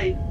day.